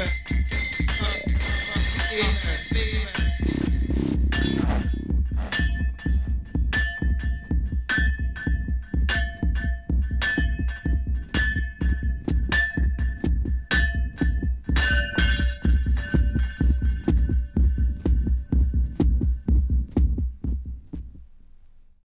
Yeah.